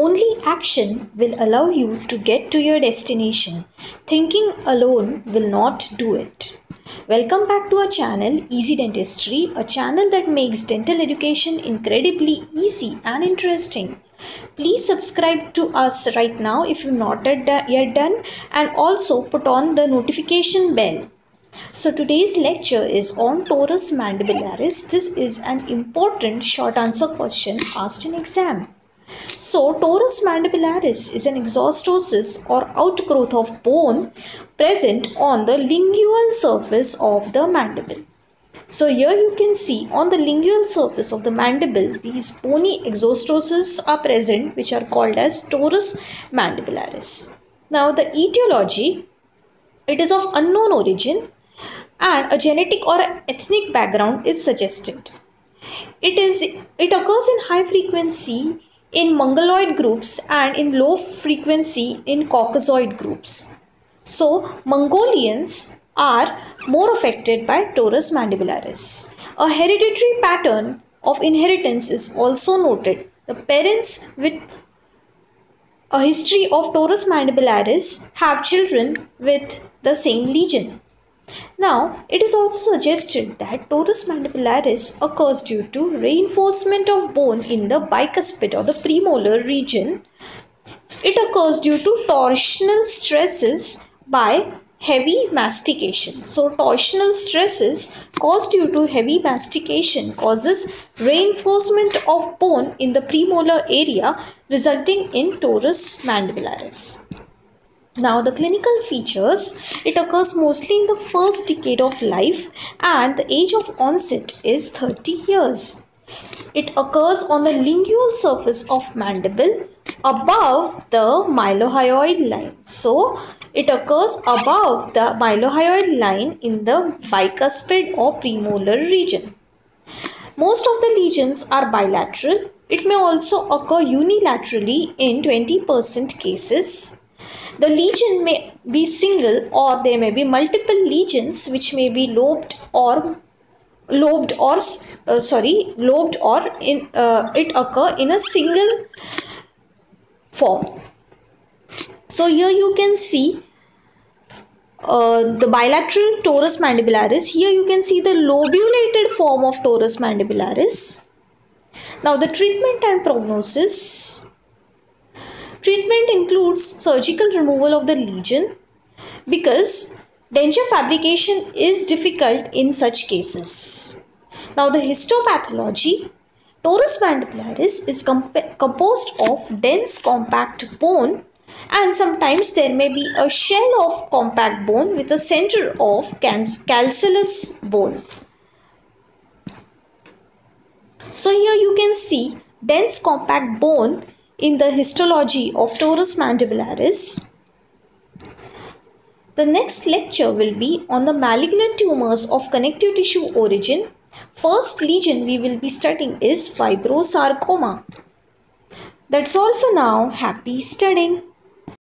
Only action will allow you to get to your destination. Thinking alone will not do it. Welcome back to our channel Easy Dentistry, a channel that makes dental education incredibly easy and interesting. Please subscribe to us right now if you've not yet done and also put on the notification bell. So today's lecture is on torus mandibularis. This is an important short answer question asked in exam. So, torus mandibularis is an exostosis or outgrowth of bone present on the lingual surface of the mandible. So, here you can see on the lingual surface of the mandible, these bony exostoses are present which are called as torus mandibularis. Now, the etiology, it is of unknown origin and a genetic or ethnic background is suggested. It is it occurs in high frequency in mongoloid groups and in low frequency in caucasoid groups. So, Mongolians are more affected by torus mandibularis. A hereditary pattern of inheritance is also noted. The parents with a history of torus mandibularis have children with the same lesion. Now, it is also suggested that torus mandibularis occurs due to reinforcement of bone in the bicuspid or the premolar region. It occurs due to torsional stresses by heavy mastication. So, torsional stresses caused due to heavy mastication causes reinforcement of bone in the premolar area resulting in torus mandibularis. Now, the clinical features it occurs mostly in the first decade of life, and the age of onset is 30 years. It occurs on the lingual surface of mandible above the mylohyoid line. So, it occurs above the mylohyoid line in the bicuspid or premolar region. Most of the lesions are bilateral. It may also occur unilaterally in 20% cases. The lesion may be single or there may be multiple lesions which may be lobed or lobed or uh, sorry lobed or in uh, it occur in a single form. So here you can see uh, the bilateral torus mandibularis. Here you can see the lobulated form of torus mandibularis. Now the treatment and prognosis Treatment includes surgical removal of the lesion because denture fabrication is difficult in such cases. Now the histopathology, torus mandibularis is comp composed of dense compact bone and sometimes there may be a shell of compact bone with a center of cancellous bone. So here you can see dense compact bone in the histology of torus mandibularis. The next lecture will be on the malignant tumors of connective tissue origin. First lesion we will be studying is fibrosarcoma. That's all for now. Happy studying.